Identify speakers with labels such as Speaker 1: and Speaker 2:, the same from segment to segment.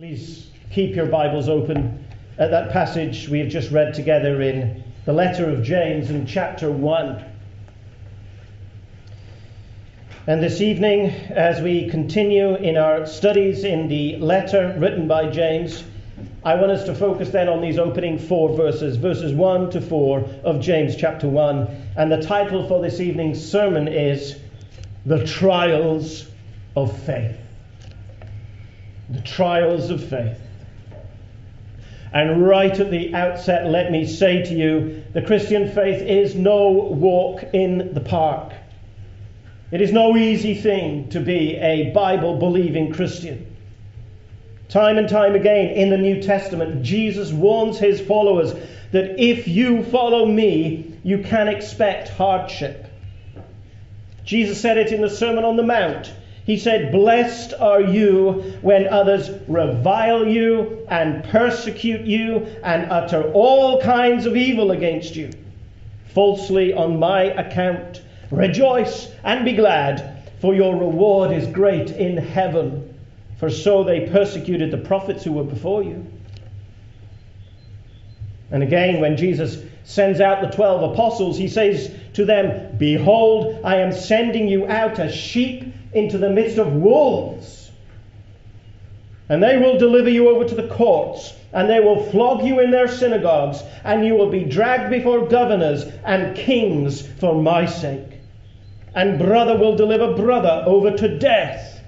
Speaker 1: Please keep your Bibles open at that passage we have just read together in the letter of James in chapter 1. And this evening, as we continue in our studies in the letter written by James, I want us to focus then on these opening four verses, verses 1 to 4 of James chapter 1. And the title for this evening's sermon is The Trials of Faith the trials of faith. And right at the outset, let me say to you the Christian faith is no walk in the park. It is no easy thing to be a Bible believing Christian. Time and time again in the New Testament, Jesus warns his followers that if you follow me, you can expect hardship. Jesus said it in the Sermon on the Mount. He said, Blessed are you when others revile you and persecute you and utter all kinds of evil against you, falsely on my account. Rejoice and be glad, for your reward is great in heaven. For so they persecuted the prophets who were before you. And again, when Jesus sends out the twelve apostles, he says to them, Behold, I am sending you out as sheep into the midst of wolves. And they will deliver you over to the courts, and they will flog you in their synagogues, and you will be dragged before governors and kings for my sake. And brother will deliver brother over to death,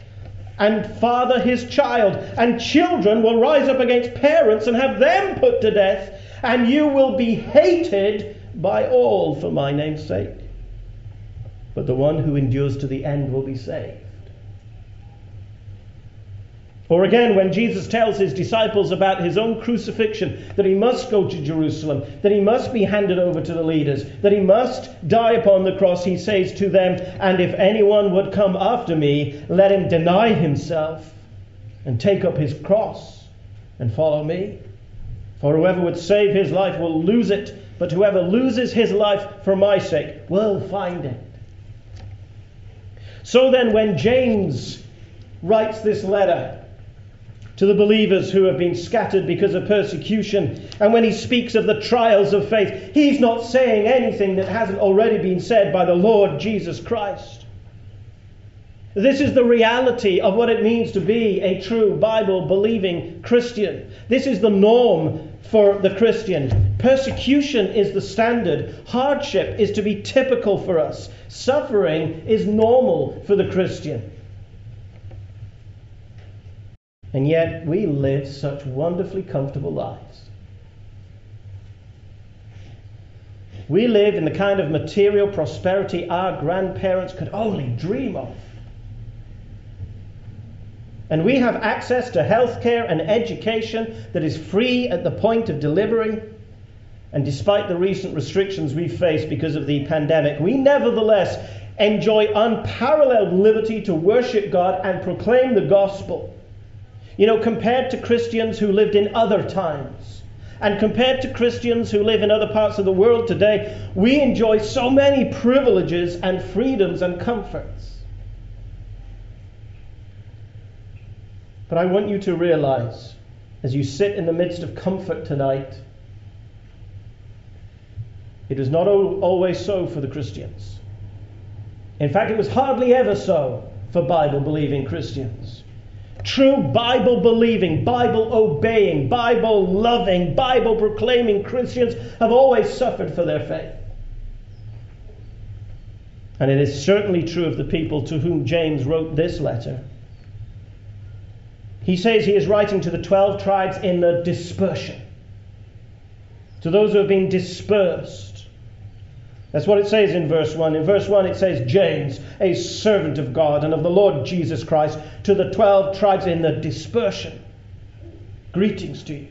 Speaker 1: and father his child, and children will rise up against parents and have them put to death, and you will be hated by all for my name's sake but the one who endures to the end will be saved. Or again, when Jesus tells his disciples about his own crucifixion, that he must go to Jerusalem, that he must be handed over to the leaders, that he must die upon the cross, he says to them, And if anyone would come after me, let him deny himself and take up his cross and follow me. For whoever would save his life will lose it, but whoever loses his life for my sake will find it. So then, when James writes this letter to the believers who have been scattered because of persecution, and when he speaks of the trials of faith, he's not saying anything that hasn't already been said by the Lord Jesus Christ. This is the reality of what it means to be a true Bible believing Christian. This is the norm for the Christian. Persecution is the standard. Hardship is to be typical for us. Suffering is normal for the Christian. And yet we live such wonderfully comfortable lives. We live in the kind of material prosperity our grandparents could only dream of. And we have access to healthcare and education that is free at the point of delivery. And despite the recent restrictions we face because of the pandemic, we nevertheless enjoy unparalleled liberty to worship God and proclaim the gospel. You know, compared to Christians who lived in other times, and compared to Christians who live in other parts of the world today, we enjoy so many privileges and freedoms and comforts. But I want you to realize, as you sit in the midst of comfort tonight, it was not always so for the Christians. In fact, it was hardly ever so for Bible believing Christians. True Bible believing, Bible obeying, Bible loving, Bible proclaiming Christians have always suffered for their faith. And it is certainly true of the people to whom James wrote this letter. He says he is writing to the 12 tribes in the dispersion, to those who have been dispersed. That's what it says in verse 1. In verse 1, it says, James, a servant of God and of the Lord Jesus Christ, to the 12 tribes in the dispersion. Greetings to you.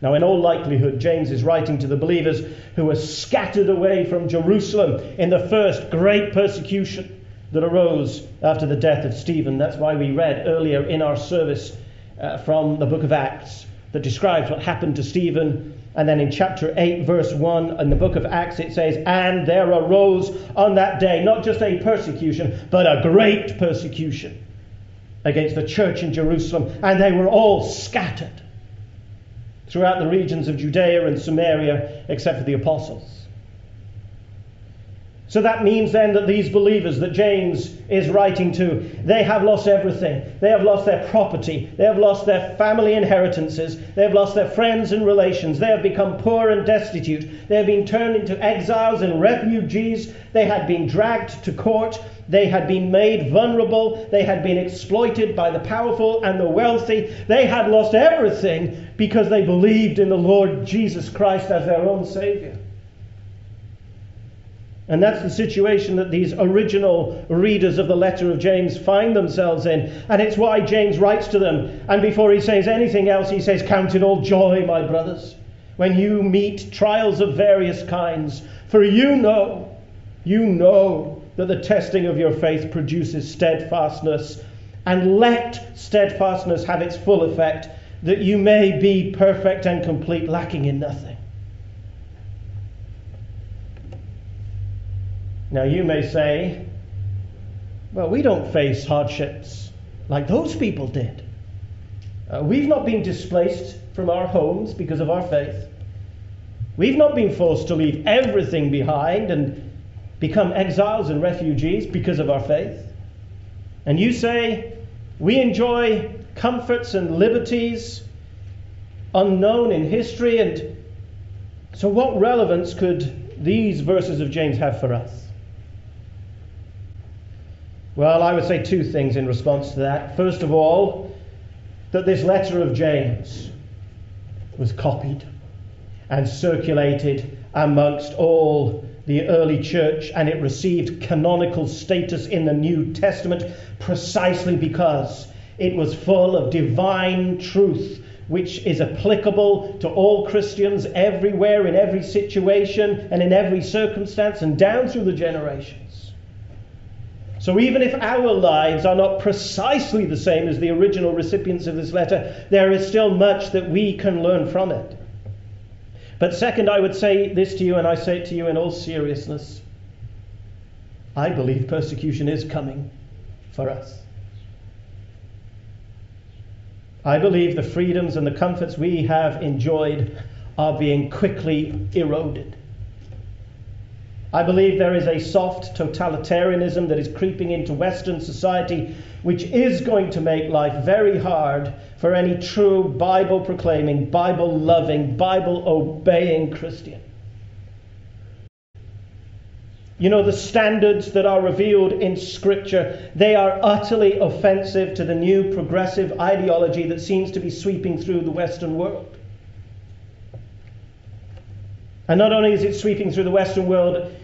Speaker 1: Now, in all likelihood, James is writing to the believers who were scattered away from Jerusalem in the first great persecution that arose after the death of Stephen. That's why we read earlier in our service uh, from the book of Acts that describes what happened to Stephen. And then in chapter 8, verse 1, in the book of Acts, it says, And there arose on that day not just a persecution, but a great persecution against the church in Jerusalem, and they were all scattered throughout the regions of Judea and Samaria, except for the apostles. So that means then that these believers that James is writing to, they have lost everything. They have lost their property. They have lost their family inheritances. They have lost their friends and relations. They have become poor and destitute. They have been turned into exiles and refugees. They had been dragged to court. They had been made vulnerable. They had been exploited by the powerful and the wealthy. They had lost everything because they believed in the Lord Jesus Christ as their own Savior. And that's the situation that these original readers of the letter of James find themselves in. And it's why James writes to them. And before he says anything else, he says, Count it all joy, my brothers, when you meet trials of various kinds. For you know, you know that the testing of your faith produces steadfastness. And let steadfastness have its full effect, that you may be perfect and complete, lacking in nothing. Now, you may say, well, we don't face hardships like those people did. Uh, we've not been displaced from our homes because of our faith. We've not been forced to leave everything behind and become exiles and refugees because of our faith. And you say, we enjoy comforts and liberties unknown in history, and so what relevance could these verses of James have for us? Well, I would say two things in response to that. First of all, that this letter of James was copied and circulated amongst all the early church, and it received canonical status in the New Testament precisely because it was full of divine truth which is applicable to all Christians everywhere, in every situation, and in every circumstance, and down through the generations. So even if our lives are not precisely the same as the original recipients of this letter, there is still much that we can learn from it. But second, I would say this to you, and I say it to you in all seriousness. I believe persecution is coming for us. I believe the freedoms and the comforts we have enjoyed are being quickly eroded. I believe there is a soft totalitarianism that is creeping into Western society, which is going to make life very hard for any true Bible proclaiming, Bible loving, Bible obeying Christian. You know, the standards that are revealed in Scripture, they are utterly offensive to the new progressive ideology that seems to be sweeping through the Western world. And not only is it sweeping through the Western world,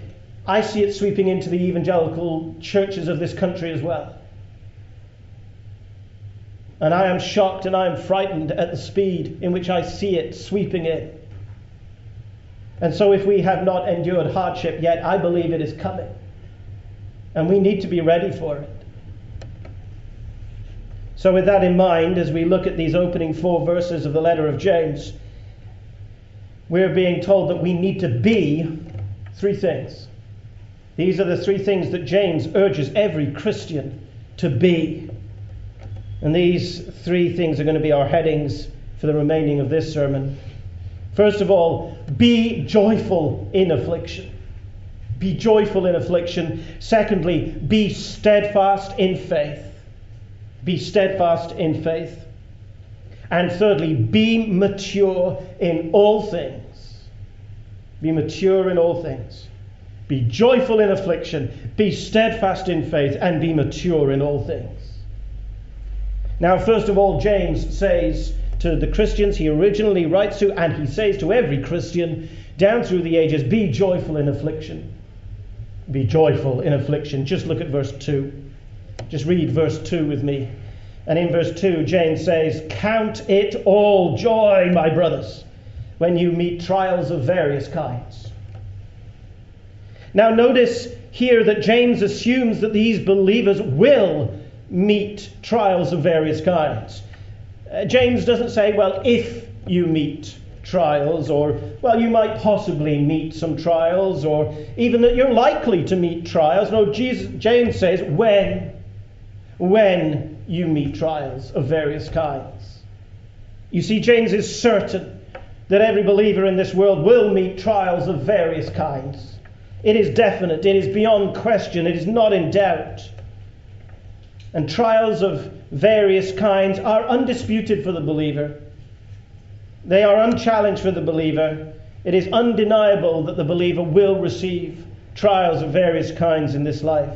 Speaker 1: I see it sweeping into the evangelical churches of this country as well. And I am shocked and I am frightened at the speed in which I see it sweeping in. And so, if we have not endured hardship yet, I believe it is coming. And we need to be ready for it. So, with that in mind, as we look at these opening four verses of the letter of James, we're being told that we need to be three things. These are the three things that James urges every Christian to be. And these three things are going to be our headings for the remaining of this sermon. First of all, be joyful in affliction. Be joyful in affliction. Secondly, be steadfast in faith. Be steadfast in faith. And thirdly, be mature in all things. Be mature in all things. Be joyful in affliction, be steadfast in faith, and be mature in all things. Now, first of all, James says to the Christians he originally writes to, and he says to every Christian down through the ages, be joyful in affliction. Be joyful in affliction. Just look at verse 2. Just read verse 2 with me. And in verse 2, James says, Count it all joy, my brothers, when you meet trials of various kinds. Now, notice here that James assumes that these believers will meet trials of various kinds. Uh, James doesn't say, well, if you meet trials, or, well, you might possibly meet some trials, or even that you're likely to meet trials. No, Jesus, James says, when, when you meet trials of various kinds. You see, James is certain that every believer in this world will meet trials of various kinds. It is definite, it is beyond question, it is not in doubt. And trials of various kinds are undisputed for the believer. They are unchallenged for the believer. It is undeniable that the believer will receive trials of various kinds in this life.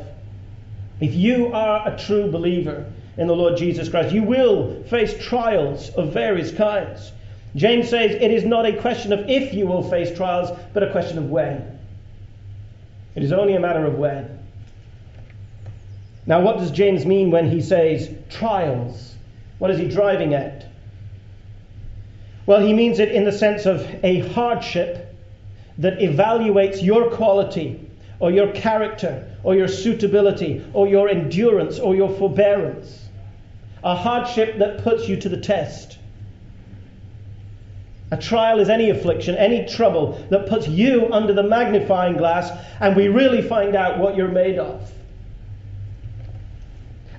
Speaker 1: If you are a true believer in the Lord Jesus Christ, you will face trials of various kinds. James says it is not a question of if you will face trials, but a question of when. It is only a matter of when. Now, what does James mean when he says trials? What is he driving at? Well, he means it in the sense of a hardship that evaluates your quality or your character or your suitability or your endurance or your forbearance. A hardship that puts you to the test. A trial is any affliction, any trouble that puts you under the magnifying glass, and we really find out what you're made of.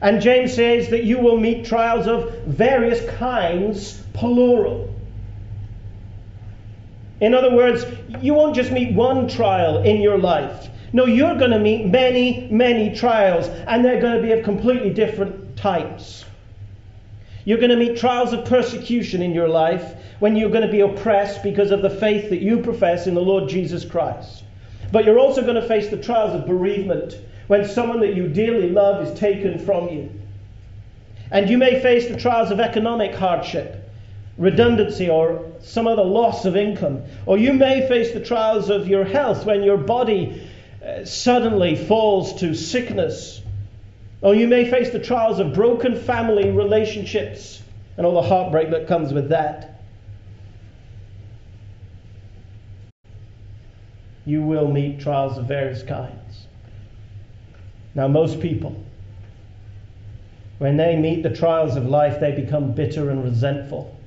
Speaker 1: And James says that you will meet trials of various kinds, plural. In other words, you won't just meet one trial in your life. No, you're going to meet many, many trials, and they're going to be of completely different types. You're going to meet trials of persecution in your life when you're going to be oppressed because of the faith that you profess in the Lord Jesus Christ. But you're also going to face the trials of bereavement when someone that you dearly love is taken from you. And you may face the trials of economic hardship, redundancy, or some other loss of income. Or you may face the trials of your health when your body uh, suddenly falls to sickness. Or you may face the trials of broken family relationships and all the heartbreak that comes with that. You will meet trials of various kinds. Now, most people, when they meet the trials of life, they become bitter and resentful.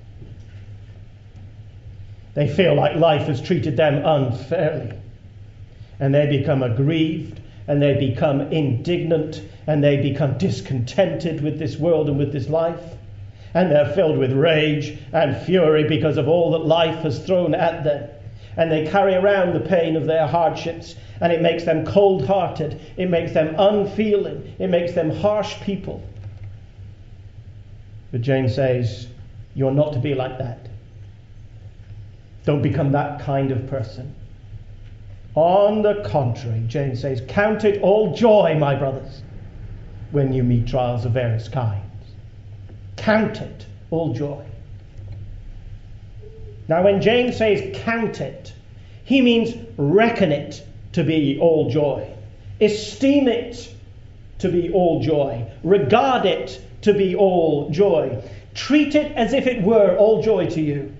Speaker 1: They feel like life has treated them unfairly and they become aggrieved and they become indignant and they become discontented with this world and with this life. And they're filled with rage and fury because of all that life has thrown at them. And they carry around the pain of their hardships, and it makes them cold hearted, it makes them unfeeling, it makes them harsh people. But James says, You're not to be like that. Don't become that kind of person. On the contrary, James says, Count it all joy, my brothers, when you meet trials of various kinds. Count it all joy. Now, when James says count it, he means reckon it to be all joy, esteem it to be all joy, regard it to be all joy, treat it as if it were all joy to you.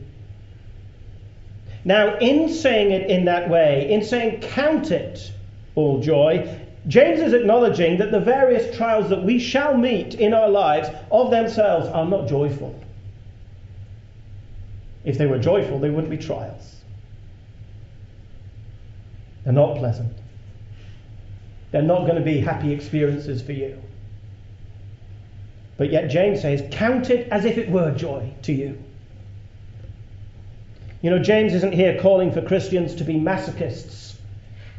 Speaker 1: Now, in saying it in that way, in saying count it all joy, James is acknowledging that the various trials that we shall meet in our lives of themselves are not joyful. If they were joyful, they wouldn't be trials. They're not pleasant. They're not going to be happy experiences for you. But yet, James says, count it as if it were joy to you. You know, James isn't here calling for Christians to be masochists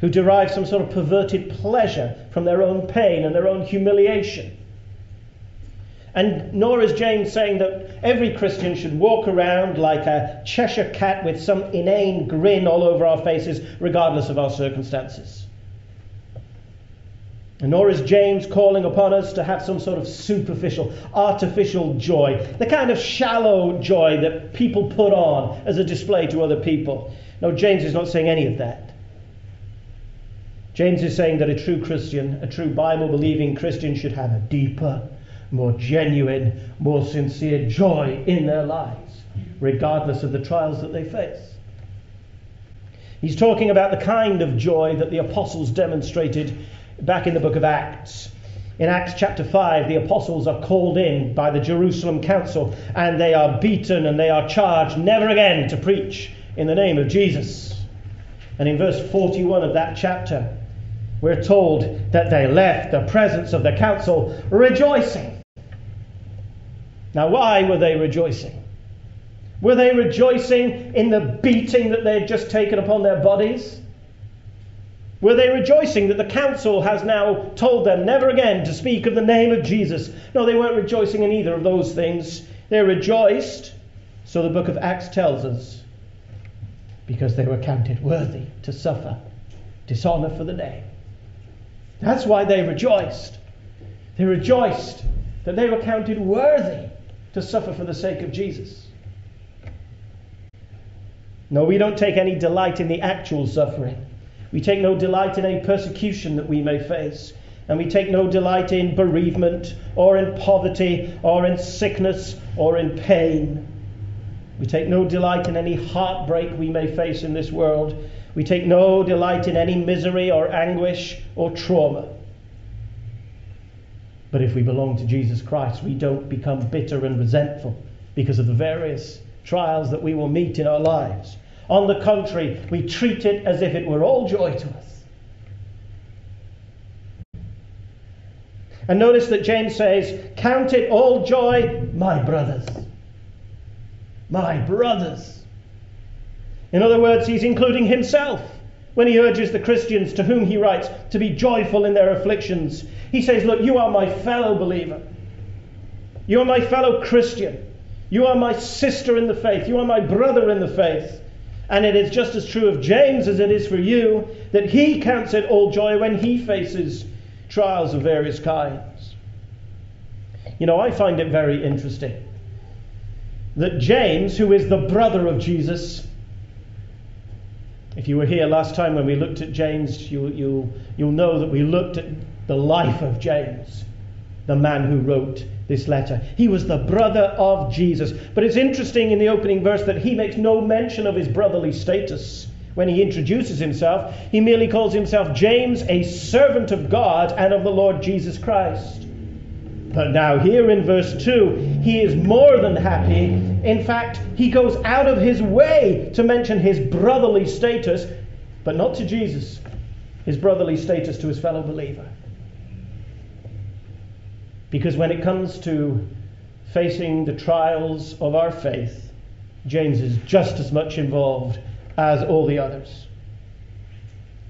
Speaker 1: who derive some sort of perverted pleasure from their own pain and their own humiliation. And nor is James saying that every Christian should walk around like a Cheshire cat with some inane grin all over our faces, regardless of our circumstances. And nor is James calling upon us to have some sort of superficial, artificial joy, the kind of shallow joy that people put on as a display to other people. No, James is not saying any of that. James is saying that a true Christian, a true Bible believing Christian, should have a deeper, more genuine, more sincere joy in their lives, regardless of the trials that they face. He's talking about the kind of joy that the apostles demonstrated back in the book of Acts. In Acts chapter 5, the apostles are called in by the Jerusalem council and they are beaten and they are charged never again to preach in the name of Jesus. And in verse 41 of that chapter, we're told that they left the presence of the council rejoicing. Now, why were they rejoicing? Were they rejoicing in the beating that they had just taken upon their bodies? Were they rejoicing that the council has now told them never again to speak of the name of Jesus? No, they weren't rejoicing in either of those things. They rejoiced, so the book of Acts tells us, because they were counted worthy to suffer dishonor for the name. That's why they rejoiced. They rejoiced that they were counted worthy to suffer for the sake of Jesus. No, we don't take any delight in the actual suffering. We take no delight in any persecution that we may face. And we take no delight in bereavement or in poverty or in sickness or in pain. We take no delight in any heartbreak we may face in this world. We take no delight in any misery or anguish or trauma. But if we belong to Jesus Christ, we don't become bitter and resentful because of the various trials that we will meet in our lives. On the contrary, we treat it as if it were all joy to us. And notice that James says, Count it all joy, my brothers. My brothers. In other words, he's including himself when he urges the Christians to whom he writes to be joyful in their afflictions. He says, Look, you are my fellow believer. You are my fellow Christian. You are my sister in the faith. You are my brother in the faith. And it is just as true of James as it is for you that he counts it all joy when he faces trials of various kinds. You know, I find it very interesting that James, who is the brother of Jesus, if you were here last time when we looked at James, you, you, you'll know that we looked at the life of James, the man who wrote this letter. He was the brother of Jesus. But it's interesting in the opening verse that he makes no mention of his brotherly status when he introduces himself. He merely calls himself James, a servant of God and of the Lord Jesus Christ. But now, here in verse 2, he is more than happy. In fact, he goes out of his way to mention his brotherly status, but not to Jesus, his brotherly status to his fellow believer. Because when it comes to facing the trials of our faith, James is just as much involved as all the others.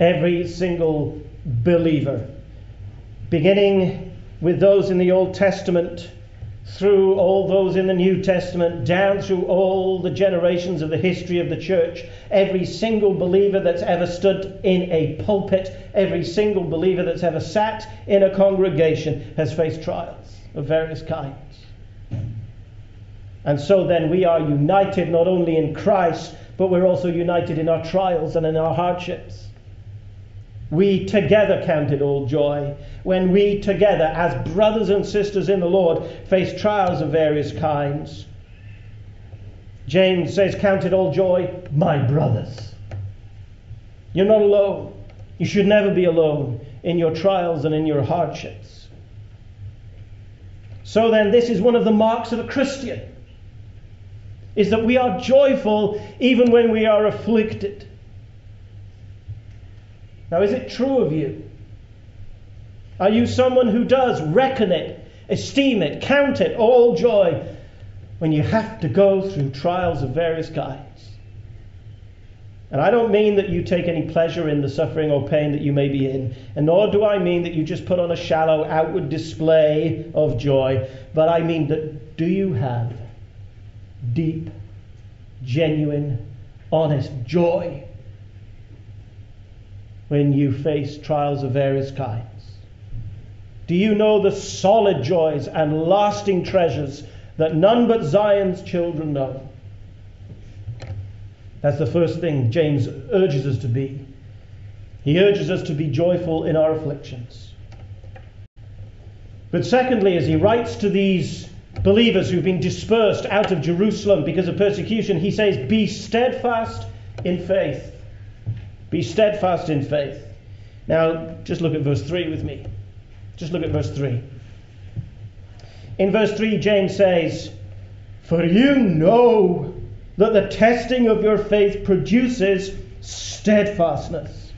Speaker 1: Every single believer, beginning with those in the Old Testament, through all those in the New Testament, down through all the generations of the history of the church, every single believer that's ever stood in a pulpit, every single believer that's ever sat in a congregation has faced trials of various kinds. And so then we are united not only in Christ, but we're also united in our trials and in our hardships. We together count it all joy when we together, as brothers and sisters in the Lord, face trials of various kinds. James says, Count it all joy, my brothers. You're not alone. You should never be alone in your trials and in your hardships. So then, this is one of the marks of a Christian is that we are joyful even when we are afflicted. Now, is it true of you? Are you someone who does reckon it, esteem it, count it all joy when you have to go through trials of various kinds? And I don't mean that you take any pleasure in the suffering or pain that you may be in, and nor do I mean that you just put on a shallow outward display of joy, but I mean that do you have deep, genuine, honest joy when you face trials of various kinds? Do you know the solid joys and lasting treasures that none but Zion's children know? That's the first thing James urges us to be. He urges us to be joyful in our afflictions. But secondly, as he writes to these believers who've been dispersed out of Jerusalem because of persecution, he says, Be steadfast in faith. Be steadfast in faith. Now, just look at verse 3 with me. Just look at verse 3. In verse 3, James says, For you know that the testing of your faith produces steadfastness.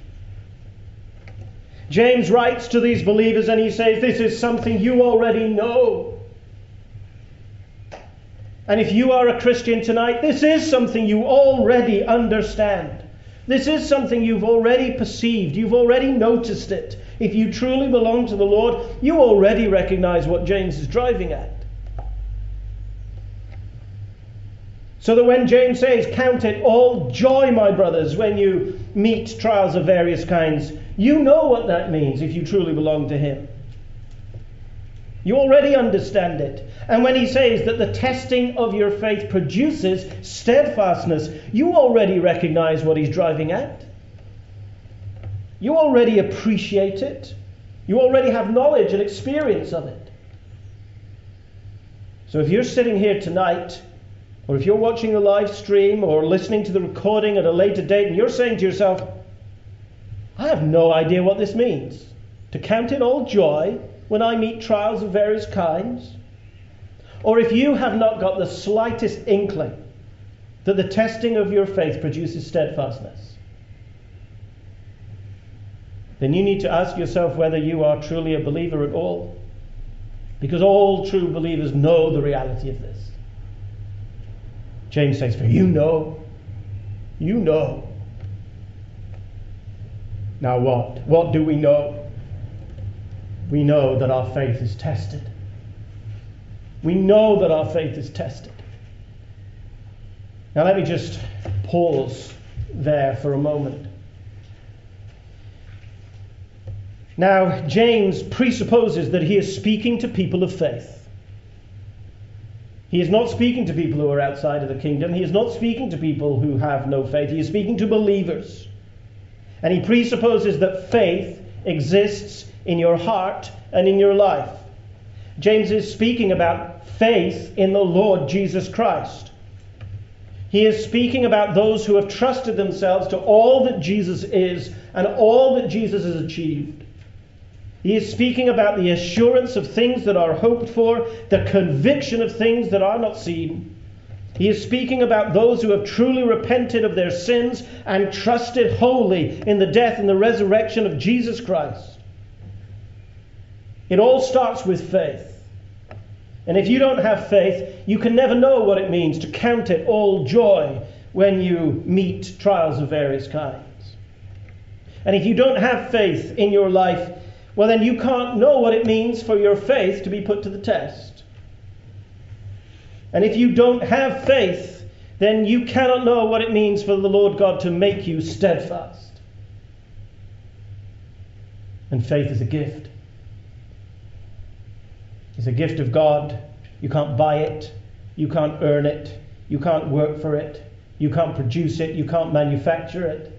Speaker 1: James writes to these believers and he says, This is something you already know. And if you are a Christian tonight, this is something you already understand. This is something you've already perceived. You've already noticed it. If you truly belong to the Lord, you already recognize what James is driving at. So that when James says, Count it all joy, my brothers, when you meet trials of various kinds, you know what that means if you truly belong to Him. You already understand it. And when he says that the testing of your faith produces steadfastness, you already recognize what he's driving at. You already appreciate it. You already have knowledge and experience of it. So if you're sitting here tonight, or if you're watching the live stream or listening to the recording at a later date, and you're saying to yourself, I have no idea what this means. To count it all joy when I meet trials of various kinds? Or if you have not got the slightest inkling that the testing of your faith produces steadfastness, then you need to ask yourself whether you are truly a believer at all. Because all true believers know the reality of this. James says, For you know, you know. Now what? What do we know? We know that our faith is tested. We know that our faith is tested. Now, let me just pause there for a moment. Now, James presupposes that he is speaking to people of faith. He is not speaking to people who are outside of the kingdom. He is not speaking to people who have no faith. He is speaking to believers. And he presupposes that faith exists in your heart and in your life. James is speaking about faith in the Lord Jesus Christ. He is speaking about those who have trusted themselves to all that Jesus is and all that Jesus has achieved. He is speaking about the assurance of things that are hoped for, the conviction of things that are not seen. He is speaking about those who have truly repented of their sins and trusted wholly in the death and the resurrection of Jesus Christ. It all starts with faith. And if you don't have faith, you can never know what it means to count it all joy when you meet trials of various kinds. And if you don't have faith in your life, well, then you can't know what it means for your faith to be put to the test. And if you don't have faith, then you cannot know what it means for the Lord God to make you steadfast. And faith is a gift. It's a gift of God. You can't buy it. You can't earn it. You can't work for it. You can't produce it. You can't manufacture it.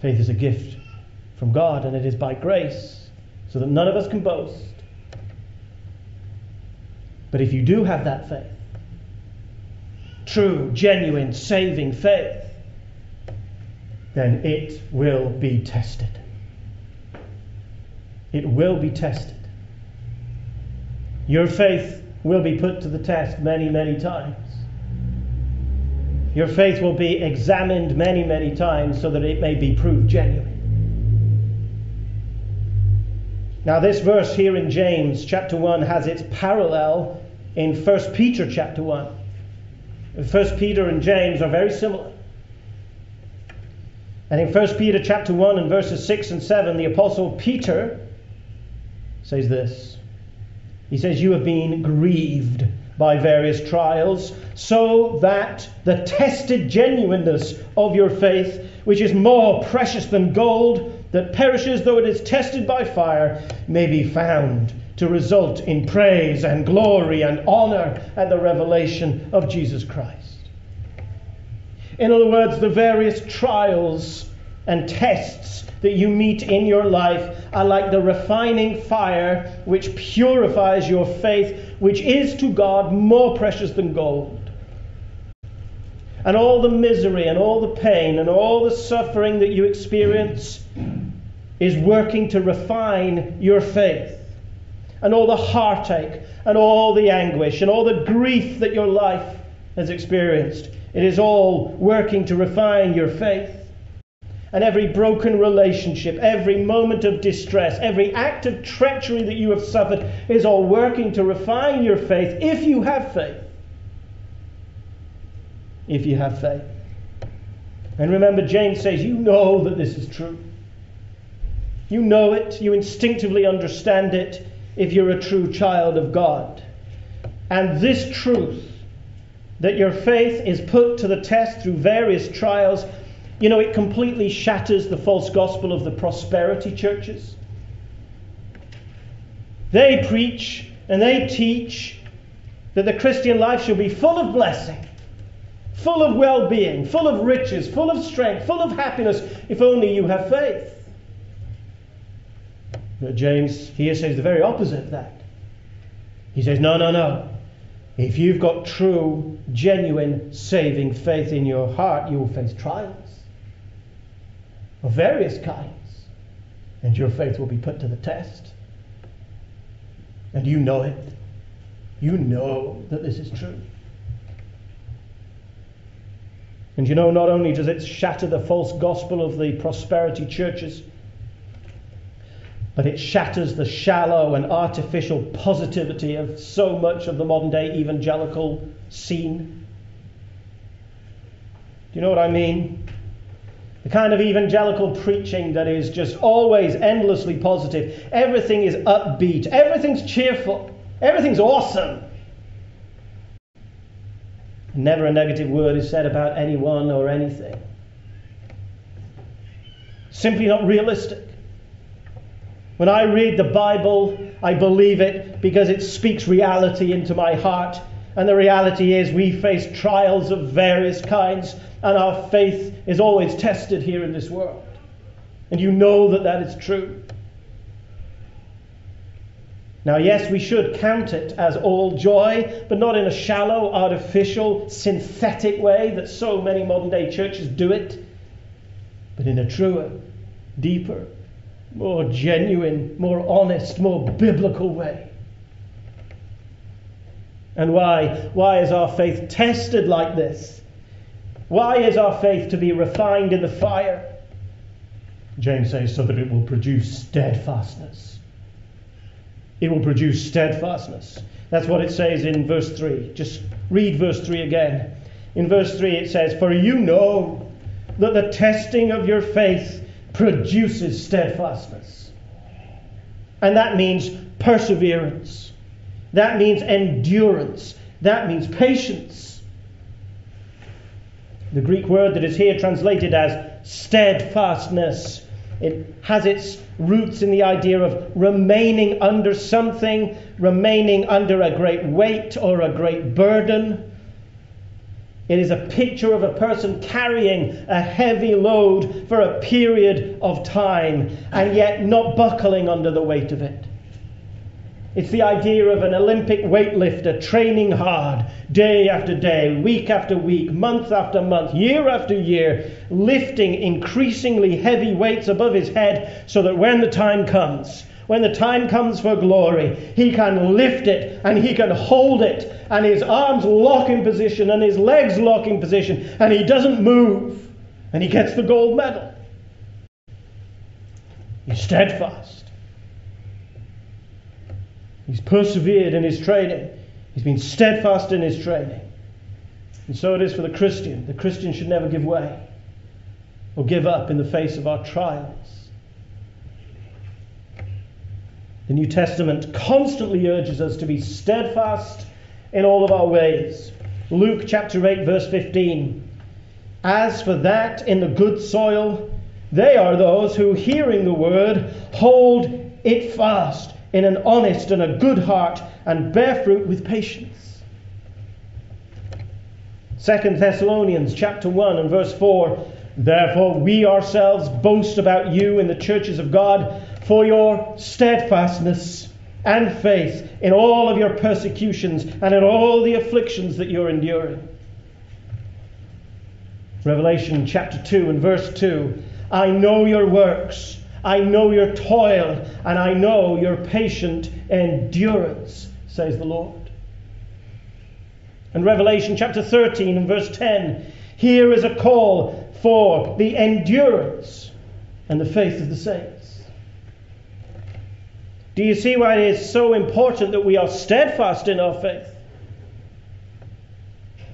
Speaker 1: Faith is a gift from God, and it is by grace, so that none of us can boast. But if you do have that faith, true, genuine, saving faith, then it will be tested. It will be tested. Your faith will be put to the test many, many times. Your faith will be examined many, many times so that it may be proved genuine. Now, this verse here in James chapter 1 has its parallel in 1 Peter chapter 1. 1 Peter and James are very similar. And in 1 Peter chapter 1 and verses 6 and 7, the apostle Peter says this he says, You have been grieved by various trials, so that the tested genuineness of your faith, which is more precious than gold that perishes though it is tested by fire, may be found to result in praise and glory and honor at the revelation of Jesus Christ. In other words, the various trials and tests that you meet in your life are like the refining fire which purifies your faith, which is to God more precious than gold. And all the misery and all the pain and all the suffering that you experience is working to refine your faith. And all the heartache and all the anguish and all the grief that your life has experienced, it is all working to refine your faith. And every broken relationship, every moment of distress, every act of treachery that you have suffered is all working to refine your faith if you have faith. if you have faith. And remember, James says, You know that this is true. You know it, you instinctively understand it if you're a true child of God. And this truth, that your faith is put to the test through various trials, you know, it completely shatters the false gospel of the prosperity churches. They preach and they teach that the Christian life should be full of blessing, full of well being, full of riches, full of strength, full of happiness, if only you have faith. But James here says the very opposite of that. He says, No, no, no. If you've got true, genuine, saving faith in your heart, you will face trials of various kinds, and your faith will be put to the test. And you know it. You know that this is true. And you know, not only does it shatter the false gospel of the prosperity churches, but it shatters the shallow and artificial positivity of so much of the modern day evangelical scene. Do you know what I mean? The kind of evangelical preaching that is just always endlessly positive. Everything is upbeat, everything's cheerful, everything's awesome. Never a negative word is said about anyone or anything. Simply not realistic. When I read the Bible, I believe it because it speaks reality into my heart. And the reality is, we face trials of various kinds, and our faith is always tested here in this world. And you know that that is true. Now, yes, we should count it as all joy, but not in a shallow, artificial, synthetic way that so many modern day churches do it, but in a truer, deeper, more genuine, more honest, more biblical way. And why? Why is our faith tested like this? Why is our faith to be refined in the fire? James says, so that it will produce steadfastness. It will produce steadfastness. That's what it says in verse 3. Just read verse 3 again. In verse 3, it says, For you know that the testing of your faith produces steadfastness. And that means perseverance. That means endurance. That means patience. The Greek word that is here translated as steadfastness. It has its roots in the idea of remaining under something, remaining under a great weight or a great burden. It is a picture of a person carrying a heavy load for a period of time and yet not buckling under the weight of it. It's the idea of an Olympic weightlifter training hard day after day, week after week, month after month, year after year, lifting increasingly heavy weights above his head so that when the time comes, when the time comes for glory, he can lift it and he can hold it, and his arms lock in position and his legs lock in position, and he doesn't move, and he gets the gold medal. He's steadfast. He's persevered in his training. He's been steadfast in his training. And so it is for the Christian. The Christian should never give way or give up in the face of our trials. The New Testament constantly urges us to be steadfast in all of our ways. Luke chapter 8, verse 15. As for that in the good soil, they are those who, hearing the word, hold it fast in an honest and a good heart and bear fruit with patience. Second Thessalonians chapter 1 and verse 4 Therefore we ourselves boast about you in the churches of God for your steadfastness and faith in all of your persecutions and in all the afflictions that you're enduring. Revelation chapter 2 and verse 2 I know your works, I know your toil, and I know your patient endurance, says the Lord. And Revelation chapter 13 and verse 10 here is a call for the endurance and the faith of the saints. Do you see why it is so important that we are steadfast in our faith?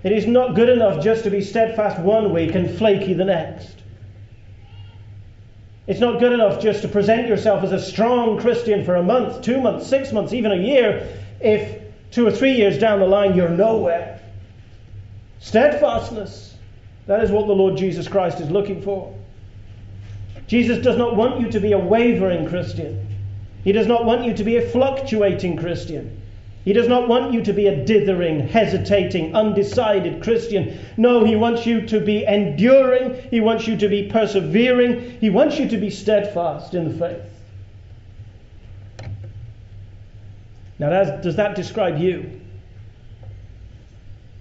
Speaker 1: It is not good enough just to be steadfast one week and flaky the next. It's not good enough just to present yourself as a strong Christian for a month, two months, six months, even a year, if two or three years down the line you're nowhere. Steadfastness. That is what the Lord Jesus Christ is looking for. Jesus does not want you to be a wavering Christian. He does not want you to be a fluctuating Christian. He does not want you to be a dithering, hesitating, undecided Christian. No, He wants you to be enduring. He wants you to be persevering. He wants you to be steadfast in the faith. Now, does that describe you?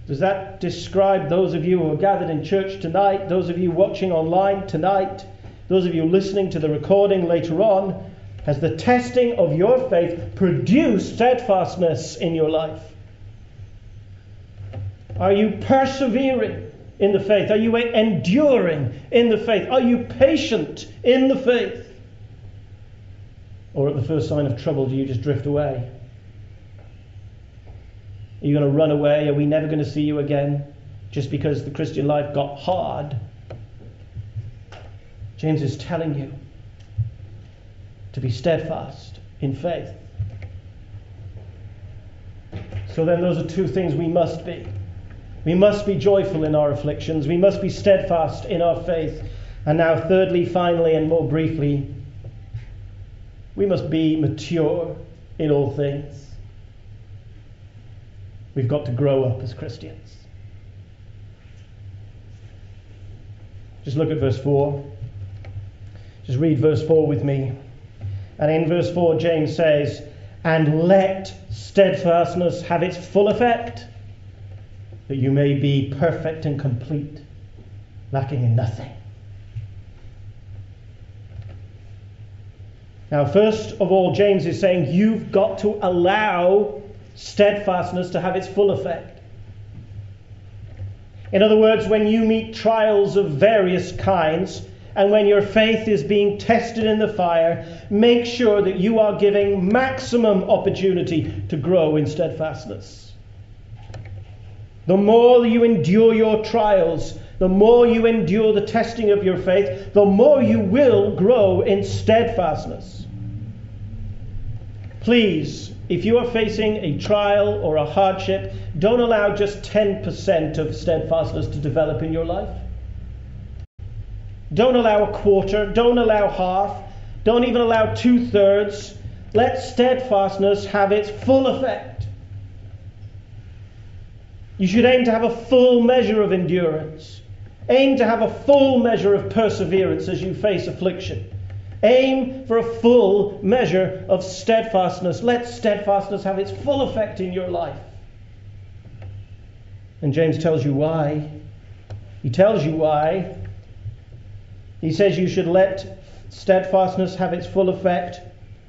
Speaker 1: Does that describe those of you who are gathered in church tonight, those of you watching online tonight, those of you listening to the recording later on? Has the testing of your faith produced steadfastness in your life? Are you persevering in the faith? Are you enduring in the faith? Are you patient in the faith? Or at the first sign of trouble, do you just drift away? Are you going to run away? Are we never going to see you again just because the Christian life got hard? James is telling you to be steadfast in faith. So then, those are two things we must be. We must be joyful in our afflictions, we must be steadfast in our faith. And now, thirdly, finally, and more briefly, we must be mature in all things. We've got to grow up as Christians. Just look at verse 4. Just read verse 4 with me. And in verse 4, James says, And let steadfastness have its full effect, that you may be perfect and complete, lacking in nothing. Now, first of all, James is saying you've got to allow steadfastness to have its full effect. In other words, when you meet trials of various kinds, and when your faith is being tested in the fire, make sure that you are giving maximum opportunity to grow in steadfastness. The more you endure your trials, the more you endure the testing of your faith, the more you will grow in steadfastness. Please, if you are facing a trial or a hardship, don't allow just 10% of steadfastness to develop in your life. Don't allow a quarter. Don't allow half. Don't even allow two thirds. Let steadfastness have its full effect. You should aim to have a full measure of endurance. Aim to have a full measure of perseverance as you face affliction. Aim for a full measure of steadfastness. Let steadfastness have its full effect in your life. And James tells you why. He tells you why he says you should let steadfastness have its full effect,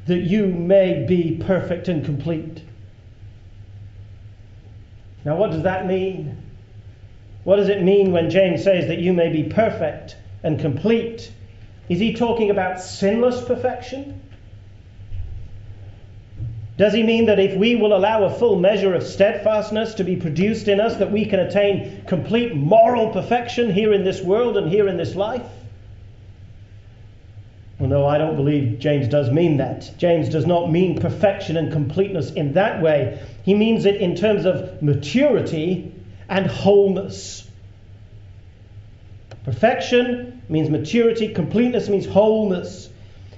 Speaker 1: that you may be perfect and complete. Now, what does that mean? What does it mean when James says that you may be perfect and complete? Is he talking about sinless perfection? Does he mean that if we will allow a full measure of steadfastness to be produced in us, that we can attain complete moral perfection here in this world and here in this life? Well, no, I don't believe James does mean that. James does not mean perfection and completeness in that way. He means it in terms of maturity and wholeness. Perfection means maturity, completeness means wholeness.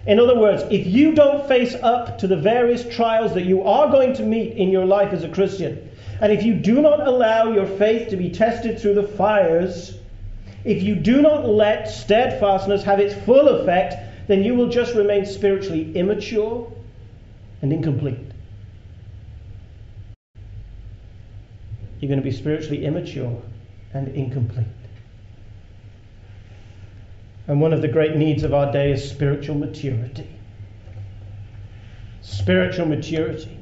Speaker 1: In other words, if you don't face up to the various trials that you are going to meet in your life as a Christian, and if you do not allow your faith to be tested through the fires, if you do not let steadfastness have its full effect, then you will just remain spiritually immature and incomplete. You're going to be spiritually immature and incomplete. And one of the great needs of our day is spiritual maturity. Spiritual maturity.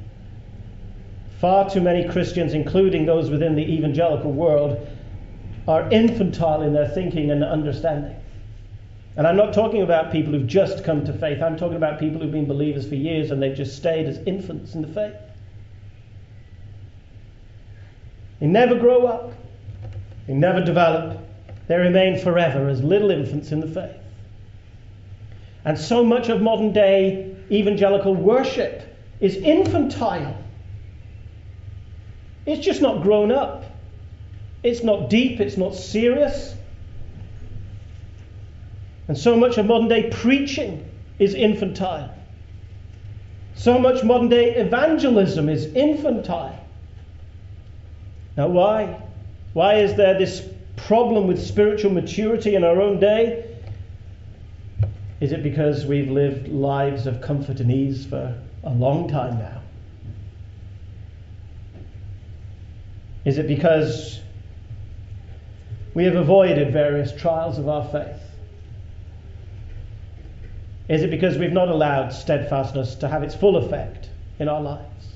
Speaker 1: Far too many Christians, including those within the evangelical world, are infantile in their thinking and understanding. And I'm not talking about people who've just come to faith. I'm talking about people who've been believers for years and they've just stayed as infants in the faith. They never grow up. They never develop. They remain forever as little infants in the faith. And so much of modern day evangelical worship is infantile. It's just not grown up. It's not deep. It's not serious. And so much of modern day preaching is infantile. So much modern day evangelism is infantile. Now, why? Why is there this problem with spiritual maturity in our own day? Is it because we've lived lives of comfort and ease for a long time now? Is it because we have avoided various trials of our faith? Is it because we've not allowed steadfastness to have its full effect in our lives?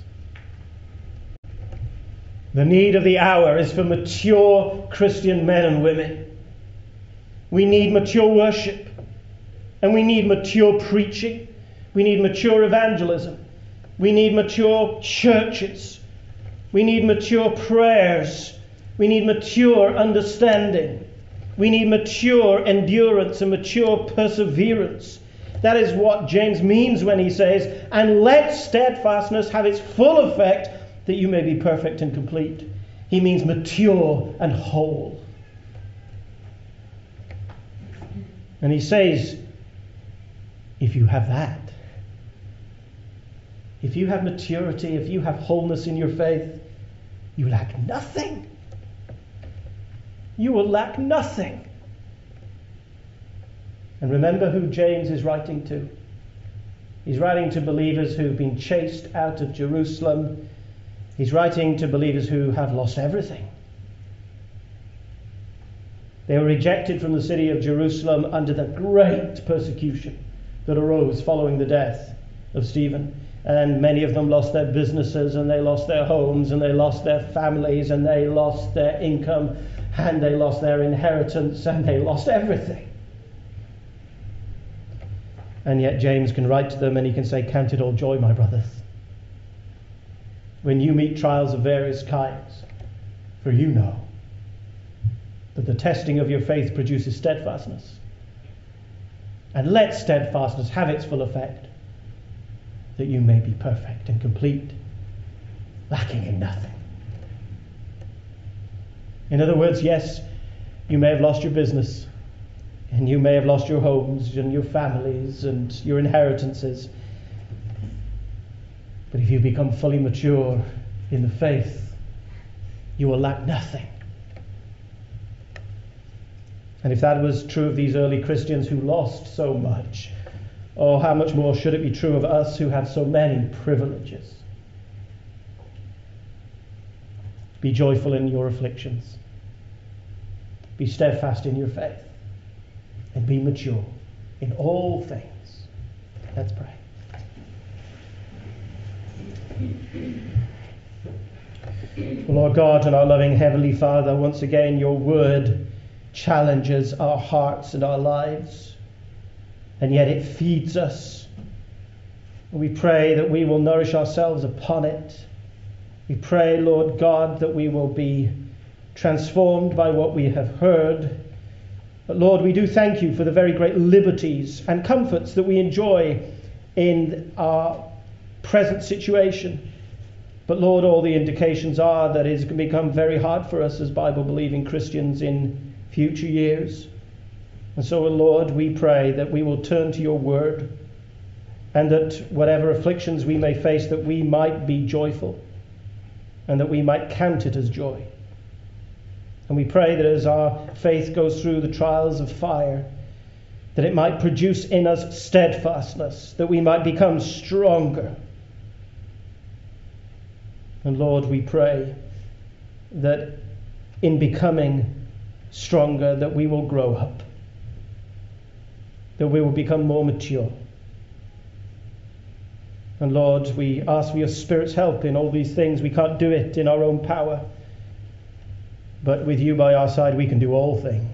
Speaker 1: The need of the hour is for mature Christian men and women. We need mature worship, and we need mature preaching. We need mature evangelism. We need mature churches. We need mature prayers. We need mature understanding. We need mature endurance and mature perseverance. That is what James means when he says, And let steadfastness have its full effect, that you may be perfect and complete. He means mature and whole. And he says, If you have that, if you have maturity, if you have wholeness in your faith, you lack nothing. You will lack nothing. And remember who James is writing to. He's writing to believers who've been chased out of Jerusalem. He's writing to believers who have lost everything. They were rejected from the city of Jerusalem under the great persecution that arose following the death of Stephen. And many of them lost their businesses, and they lost their homes, and they lost their families, and they lost their income, and they lost their inheritance, and they lost everything. And yet James can write to them and he can say, Count it all joy, my brothers, when you meet trials of various kinds, for you know that the testing of your faith produces steadfastness. And let steadfastness have its full effect, that you may be perfect and complete, lacking in nothing. In other words, yes, you may have lost your business. And you may have lost your homes and your families and your inheritances. But if you become fully mature in the faith, you will lack nothing. And if that was true of these early Christians who lost so much, oh, how much more should it be true of us who have so many privileges? Be joyful in your afflictions, be steadfast in your faith and be mature in all things. Let's pray. Lord God and our loving Heavenly Father, once again your word challenges our hearts and our lives, and yet it feeds us. We pray that we will nourish ourselves upon it. We pray, Lord God, that we will be transformed by what we have heard but Lord, we do thank you for the very great liberties and comforts that we enjoy in our present situation. But Lord, all the indications are that it's going to become very hard for us as Bible believing Christians in future years. And so, Lord, we pray that we will turn to your word and that whatever afflictions we may face, that we might be joyful and that we might count it as joy. And we pray that as our faith goes through the trials of fire, that it might produce in us steadfastness, that we might become stronger. And Lord, we pray that in becoming stronger, that we will grow up, that we will become more mature. And Lord, we ask for your Spirit's help in all these things. We can't do it in our own power. But with you by our side, we can do all things.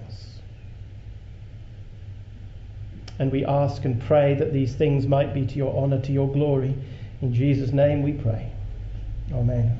Speaker 1: And we ask and pray that these things might be to your honor, to your glory. In Jesus' name we pray. Amen.